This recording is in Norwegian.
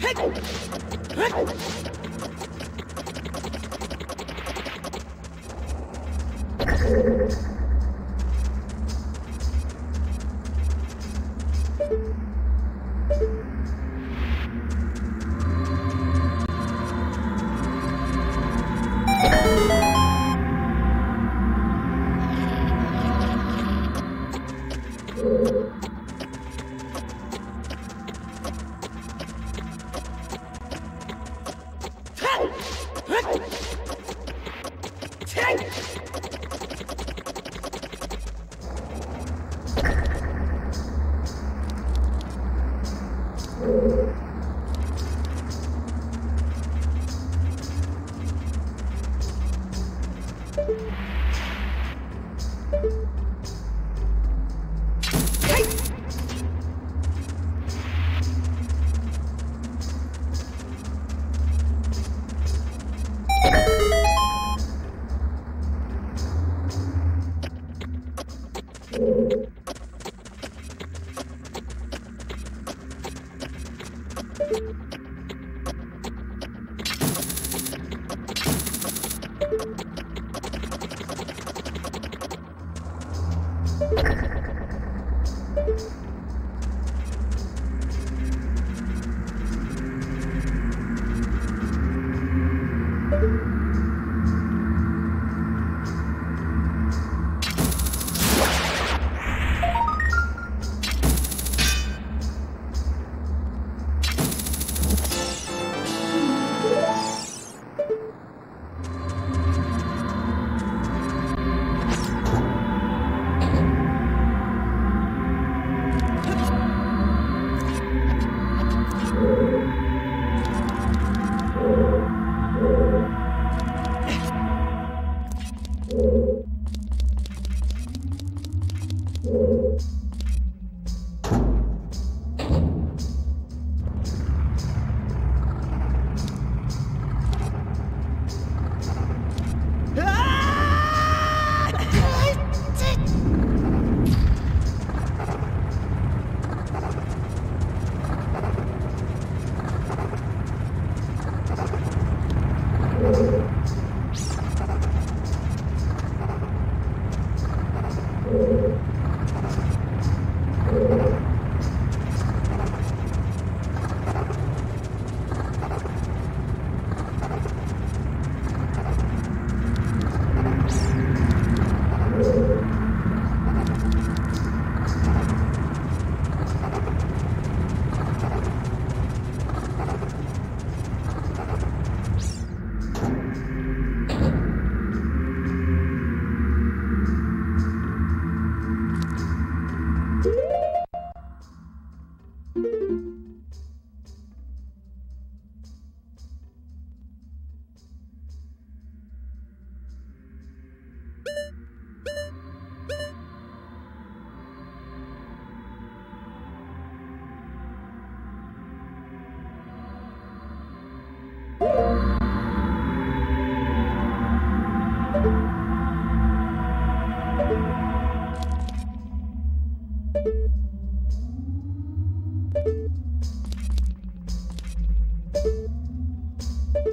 Hey! you